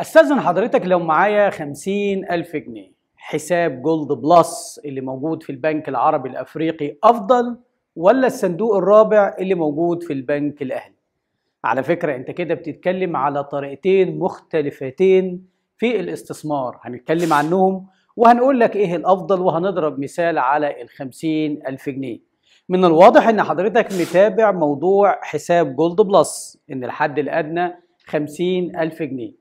أستاذن حضرتك لو معايا خمسين ألف جنيه حساب Gold Plus اللي موجود في البنك العربي الأفريقي أفضل ولا الصندوق الرابع اللي موجود في البنك الأهلي؟ على فكرة أنت كده بتتكلم على طريقتين مختلفتين في الاستثمار. هنتكلم عنهم وهنقول لك إيه الأفضل وهنضرب مثال على الخمسين ألف جنيه. من الواضح إن حضرتك متابع موضوع حساب Gold Plus إن الحد الأدنى خمسين ألف جنيه.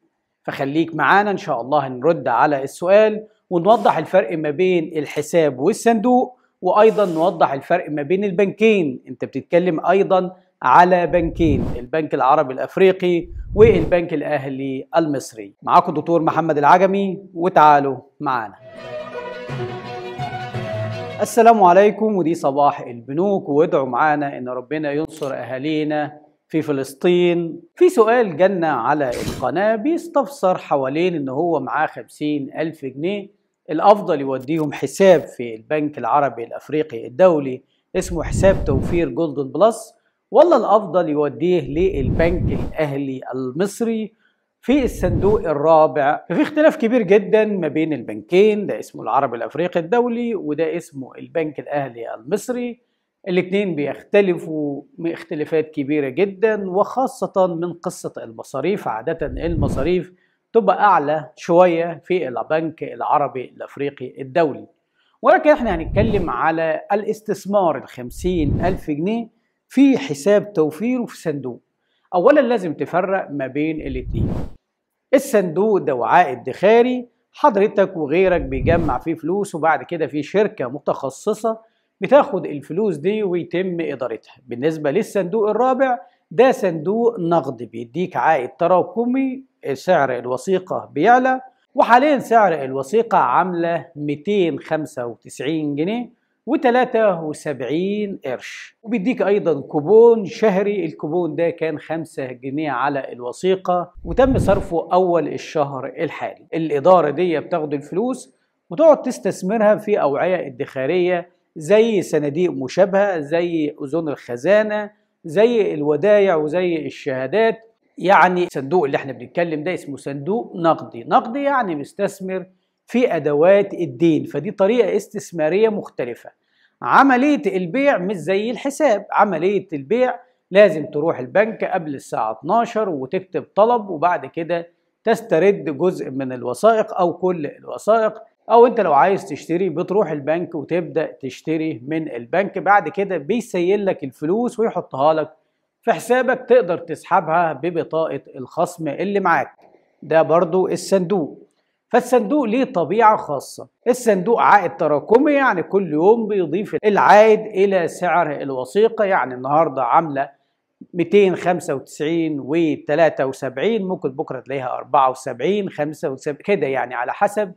فخليك معانا إن شاء الله هنرد على السؤال ونوضح الفرق ما بين الحساب والصندوق وأيضا نوضح الفرق ما بين البنكين. أنت بتتكلم أيضا على بنكين البنك العربي الأفريقي والبنك الأهلي المصري. معاكم دكتور محمد العجمي وتعالوا معانا. السلام عليكم ودي صباح البنوك. وادعوا معانا إن ربنا ينصر أهالينا في فلسطين. في سؤال جنة على القناة بيستفسر حوالين إن هو معاه خمسين ألف جنيه. الأفضل يوديهم حساب في البنك العربي الأفريقي الدولي اسمه حساب توفير Golden Plus ولا الأفضل يوديه للبنك الأهلي المصري؟ في الصندوق الرابع في اختلاف كبير جدا ما بين البنكين ده اسمه العربي الأفريقي الدولي وده اسمه البنك الأهلي المصري. الاثنين بيختلفوا اختلافات كبيرة جدا وخاصة من قصة المصاريف. عادة المصاريف تبقى أعلى شوية في البنك العربي الأفريقي الدولي. ولكن إحنا هنتكلم على الاستثمار الخمسين ألف جنيه في حساب توفير وفي صندوق. اولا لازم تفرق ما بين الاثنين. الصندوق ده وعاء ادخاري حضرتك وغيرك بيجمع فيه فلوس وبعد كده في شركة متخصصة بتاخد الفلوس دي ويتم إدارتها. بالنسبة للصندوق الرابع ده صندوق نقد بيديك عائد تراكمي سعر الوثيقة بيعلى وحاليا سعر الوثيقة عاملة 295 جنيه و73 قرش. وبيديك أيضا كوبون شهري الكوبون ده كان 5 جنيه على الوثيقة وتم صرفه أول الشهر الحالي. الإدارة دي بتاخد الفلوس وتقعد تستثمرها في أوعية ادخارية زي صناديق مشابهة زي أذون الخزانة زي الودايع وزي الشهادات. يعني صندوق اللي إحنا بنتكلم ده اسمه صندوق نقدي. نقدي يعني مستثمر في أدوات الدين. فدي طريقة استثمارية مختلفة. عملية البيع مش زي الحساب. عملية البيع لازم تروح البنك قبل الساعة 12 وتكتب طلب وبعد كده تسترد جزء من الوثائق أو كل الوثائق. أو أنت لو عايز تشتري بتروح البنك وتبدأ تشتري من البنك بعد كده بيسيل لك الفلوس ويحطها لك في حسابك تقدر تسحبها ببطاقة الخصم اللي معاك. ده برضو الصندوق. فالصندوق ليه طبيعة خاصة. الصندوق عائد تراكمي يعني كل يوم بيضيف العائد إلى سعر الوثيقة يعني النهاردة عاملة 295 و 73 ممكن بكرة تلاقيها 74 75 كده يعني على حسب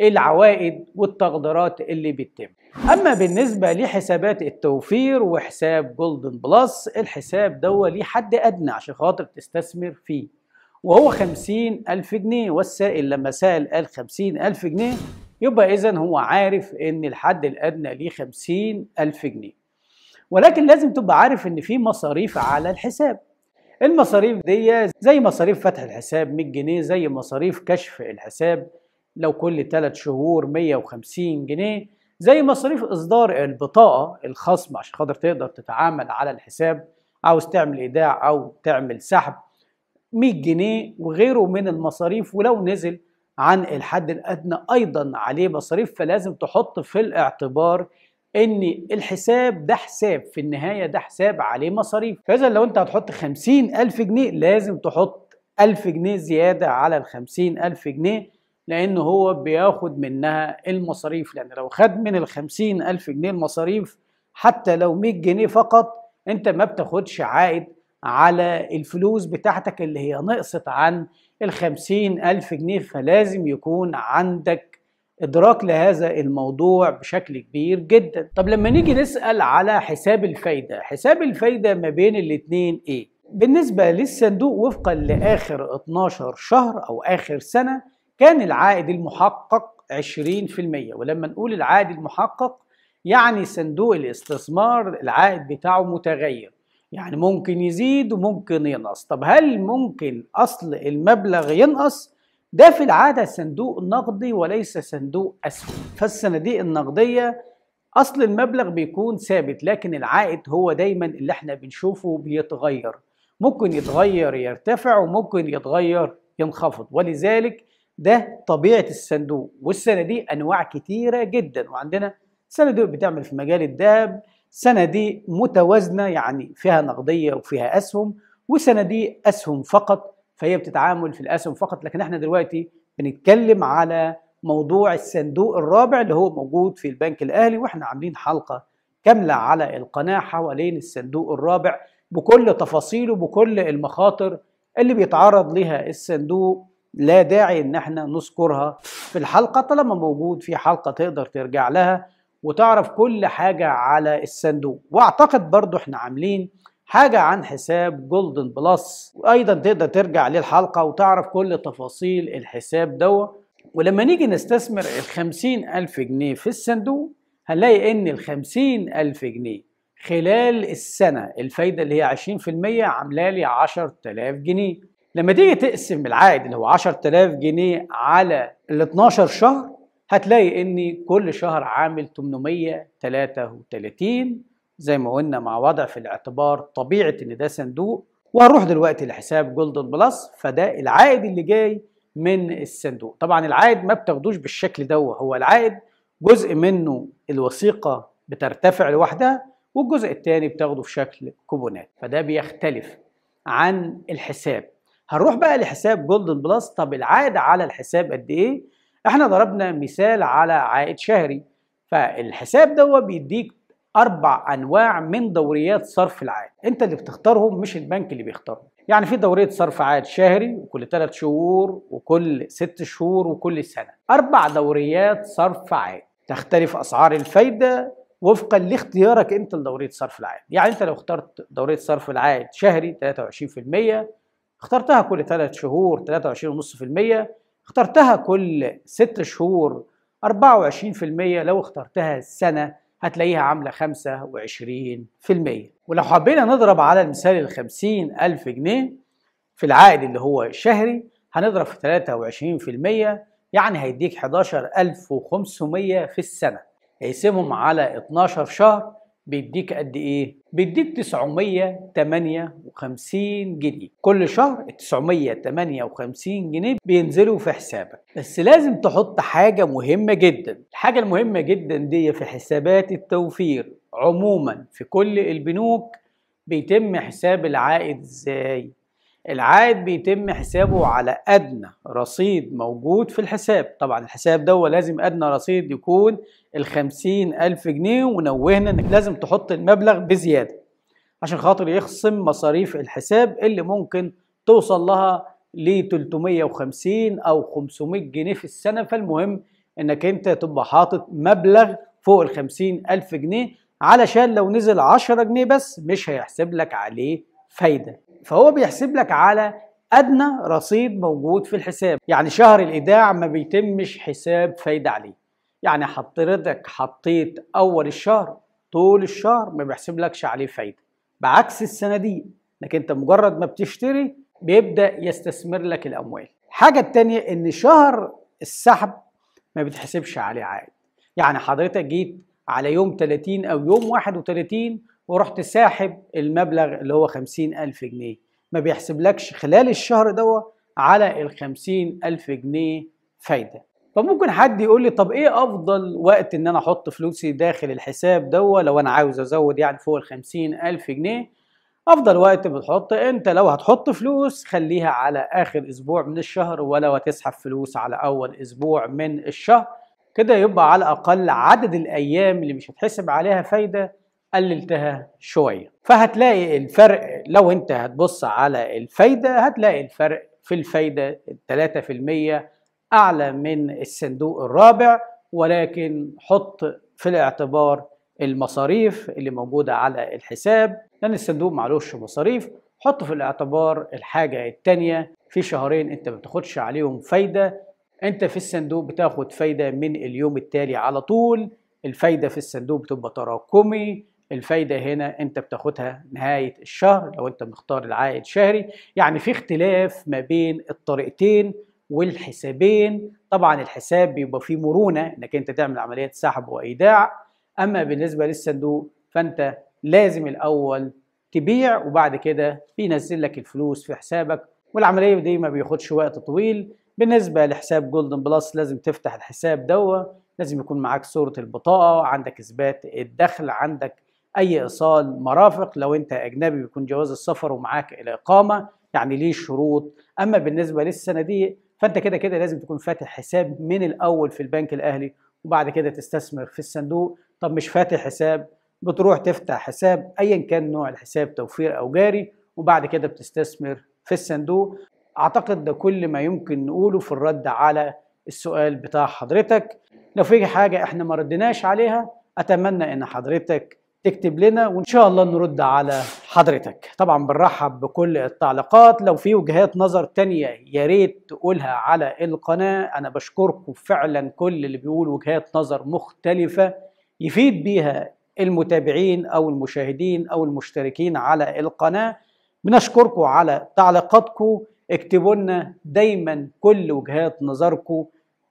العوائد والتقديرات اللي بتتم. أما بالنسبة لحسابات التوفير وحساب Golden Plus الحساب ده ليه حد أدنى عشان خاطر تستثمر فيه. وهو خمسين ألف جنيه والسائل لما سأل قال خمسين ألف جنيه يبقى إذا هو عارف إن الحد الأدنى ليه خمسين ألف جنيه. ولكن لازم تبقى عارف إن في مصاريف على الحساب. المصاريف دي زي مصاريف فتح الحساب 100 جنيه زي مصاريف كشف الحساب لو كل 3 شهور 150 جنيه زي مصاريف إصدار البطاقة الخصم عشان خاطر تقدر تتعامل على الحساب عاوز تعمل إيداع أو تعمل سحب 100 جنيه وغيره من المصاريف. ولو نزل عن الحد الأدنى أيضا عليه مصاريف فلازم تحط في الاعتبار إن الحساب ده حساب في النهاية ده حساب عليه مصاريف. فإذا لو أنت هتحط خمسين ألف جنيه لازم تحط ألف جنيه زيادة على الخمسين ألف جنيه. لأن هو بياخد منها المصاريف لأن لو خد من الخمسين ألف جنيه المصاريف حتى لو 100 جنيه فقط أنت ما بتاخدش عائد على الفلوس بتاعتك اللي هي نقصت عن الخمسين ألف جنيه فلازم يكون عندك إدراك لهذا الموضوع بشكل كبير جدا طب لما نيجي نسأل على حساب الفايدة حساب الفايدة ما بين الاتنين إيه؟ بالنسبة للصندوق وفقا لآخر 12 شهر أو آخر سنة كان العائد المحقق 20% ولما نقول العائد المحقق يعني صندوق الاستثمار العائد بتاعه متغير. يعني ممكن يزيد وممكن ينقص. طب هل ممكن أصل المبلغ ينقص؟ ده في العادة صندوق نقدي وليس صندوق أسهم. فالصناديق النقدية أصل المبلغ بيكون ثابت لكن العائد هو دايما اللي إحنا بنشوفه بيتغير. ممكن يتغير يرتفع وممكن يتغير ينخفض. ولذلك ده طبيعة الصندوق والصناديق أنواع كتيرة جدا. وعندنا صناديق بتعمل في مجال الذهب صناديق متوازنة يعني فيها نقدية وفيها أسهم وصناديق أسهم فقط فهي بتتعامل في الأسهم فقط. لكن إحنا دلوقتي بنتكلم على موضوع الصندوق الرابع اللي هو موجود في البنك الأهلي وإحنا عاملين حلقة كاملة على القناة حوالين الصندوق الرابع بكل تفاصيله بكل المخاطر اللي بيتعرض لها الصندوق لا داعي إن إحنا نذكرها في الحلقة طالما موجود في حلقة تقدر ترجع لها وتعرف كل حاجة على الصندوق. وأعتقد برضو إحنا عاملين حاجة عن حساب Golden Plus وأيضا تقدر ترجع للحلقة وتعرف كل تفاصيل الحساب دوا ولما نيجي نستثمر الخمسين ألف جنيه في الصندوق هنلاقي إن الخمسين ألف جنيه خلال السنة الفايدة اللي هي 20% عاملة لي 10000 جنيه. لما تيجي تقسم العائد اللي هو 10000 جنيه على ال 12 شهر هتلاقي إن كل شهر عامل 833 زي ما قلنا مع وضع في الاعتبار طبيعة إن ده صندوق. وهنروح دلوقتي لحساب Golden Plus فده العائد اللي جاي من الصندوق. طبعا العائد ما بتاخدوش بالشكل ده هو العائد جزء منه الوثيقة بترتفع لوحدها والجزء الثاني بتاخده في شكل كوبونات. فده بيختلف عن الحساب. هنروح بقى لحساب Golden Plus طب العائد على الحساب قد إيه؟ إحنا ضربنا مثال على عائد شهري. فالحساب ده بيديك أربع أنواع من دوريات صرف العائد. أنت اللي بتختارهم مش البنك اللي بيختارهم. يعني في دورية صرف عائد شهري وكل ثلاث شهور وكل ست شهور وكل سنة. أربع دوريات صرف عائد. تختلف أسعار الفايدة وفقا لاختيارك أنت لدورية صرف العائد. يعني أنت لو اخترت دورية صرف العائد شهري 23% اخترتها كل 3 شهور 23.5% اخترتها كل 6 شهور 24% لو اخترتها سنة هتلاقيها عاملة 25% ولو حبينا نضرب على المثال ال 50 ألف جنيه في العائد اللي هو شهري هنضرب في 23% يعني هيديك 11500 في السنة. هيقسمهم على 12 شهر بيديك قد إيه؟ بيديك 958 جنيه. كل شهر ال 958 جنيه بينزلوا في حسابك. بس لازم تحط حاجة مهمة جدا. الحاجة المهمة جدا دي في حسابات التوفير. عموما في كل البنوك بيتم حساب العائد إزاي؟ العائد بيتم حسابه على أدنى رصيد موجود في الحساب. طبعا الحساب ده لازم أدنى رصيد يكون الخمسين ألف جنيه ونوهنا إنك لازم تحط المبلغ بزيادة عشان خاطر يخصم مصاريف الحساب اللي ممكن توصل لها ل 350 أو 500 جنيه في السنة. فالمهم إنك أنت تبقى حاطط مبلغ فوق ال 50 ألف جنيه علشان لو نزل 10 جنيه بس مش هيحسب لك عليه فايدة. فهو بيحسب لك على أدنى رصيد موجود في الحساب. يعني شهر الإيداع ما بيتمش حساب فايدة عليه. يعني حضرتك حطيت أول الشهر طول الشهر ما بيحسبلكش عليه فايدة. بعكس الصناديق إنك أنت مجرد ما بتشتري بيبدأ يستثمر لك الأموال. الحاجة الثانية إن شهر السحب ما بتحسبش عليه عائد. يعني حضرتك جيت على يوم 30 أو يوم 31 ورحت ساحب المبلغ اللي هو خمسين ألف جنيه. ما بيحسبلكش خلال الشهر ده على الخمسين ألف جنيه فايدة. فممكن حد يقول لي طب إيه أفضل وقت إن أنا أحط فلوسي داخل الحساب ده لو أنا عاوز أزود يعني فوق الخمسين ألف جنيه أفضل وقت بتحط أنت. لو هتحط فلوس خليها على آخر أسبوع من الشهر ولو هتسحب فلوس على أول أسبوع من الشهر. كده يبقى على الأقل عدد الأيام اللي مش هتحسب عليها فايدة قللتها شوية. فهتلاقي الفرق لو أنت هتبص على الفايدة هتلاقي الفرق في الفايدة 3% أعلى من الصندوق الرابع ولكن حط في الاعتبار المصاريف اللي موجودة على الحساب. لأن الصندوق معلوش مصاريف حط في الاعتبار الحاجة الثانية في شهرين أنت ما بتاخدش عليهم فايدة. أنت في الصندوق بتاخد فايدة من اليوم التالي على طول. الفايدة في الصندوق بتبقى تراكمي. الفايدة هنا أنت بتاخدها نهاية الشهر لو أنت مختار العائد شهري. يعني في اختلاف ما بين الطريقتين. والحسابين. طبعا الحساب بيبقى فيه مرونة إنك أنت تعمل عملية سحب وإيداع. أما بالنسبة للصندوق فأنت لازم الأول تبيع وبعد كده بينزل لك الفلوس في حسابك. والعملية دي ما بياخدش وقت طويل. بالنسبة لحساب Golden Plus لازم تفتح الحساب دوا لازم يكون معاك صورة البطاقة عندك إثبات الدخل عندك أي إيصال مرافق. لو أنت أجنبي بيكون جواز السفر ومعاك الإقامة يعني ليه شروط. أما بالنسبة للصناديق فانت كده كده لازم تكون فاتح حساب من الأول في البنك الأهلي وبعد كده تستثمر في الصندوق. طب مش فاتح حساب بتروح تفتح حساب ايا كان نوع الحساب توفير أو جاري وبعد كده بتستثمر في الصندوق. أعتقد ده كل ما يمكن نقوله في الرد على السؤال بتاع حضرتك. لو في حاجة إحنا ما ردناش عليها أتمنى إن حضرتك تكتب لنا وإن شاء الله نرد على حضرتك. طبعا بنرحب بكل التعليقات. لو في وجهات نظر تانية يا ريت تقولها على القناة. أنا بشكركم فعلا كل اللي بيقول وجهات نظر مختلفة يفيد بيها المتابعين أو المشاهدين أو المشتركين على القناة. بنشكركم على تعليقاتكم. اكتبوا لنا دايما كل وجهات نظركم.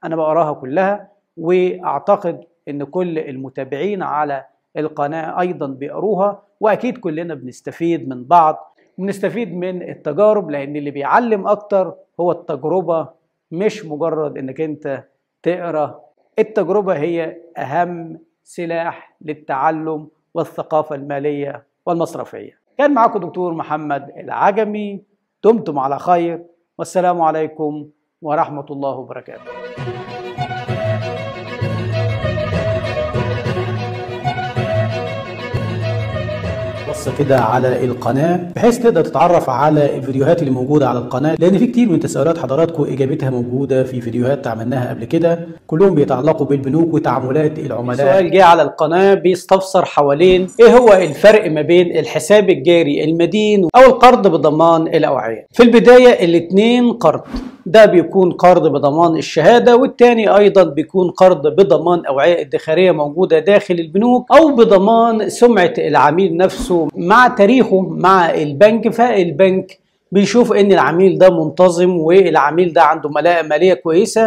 أنا بقراها كلها وأعتقد إن كل المتابعين على القناة أيضا بيقروها وأكيد كلنا بنستفيد من بعض بنستفيد من التجارب لأن اللي بيعلم أكتر هو التجربة مش مجرد إنك أنت تقرأ. التجربة هي أهم سلاح للتعلم والثقافة المالية والمصرفية. كان معكم دكتور محمد العجمي. دمتم على خير. والسلام عليكم ورحمة الله وبركاته. بص كده على القناة بحيث تقدر تتعرف على الفيديوهات اللي موجودة على القناة لأن في كتير من تساؤلات حضراتكم إجابتها موجودة في فيديوهات عملناها قبل كده. كلهم بيتعلقوا بالبنوك وتعاملات العملاء. سؤال جه على القناة بيستفسر حوالين إيه هو الفرق ما بين الحساب الجاري المدين أو القرض بضمان الأوعية؟ في البداية الاثنين قرض. ده بيكون قرض بضمان الشهادة والتاني أيضا بيكون قرض بضمان أوعية ادخارية موجودة داخل البنوك أو بضمان سمعة العميل نفسه مع تاريخه مع البنك. فالبنك بيشوف إن العميل ده منتظم والعميل ده عنده ملاءة مالية كويسة.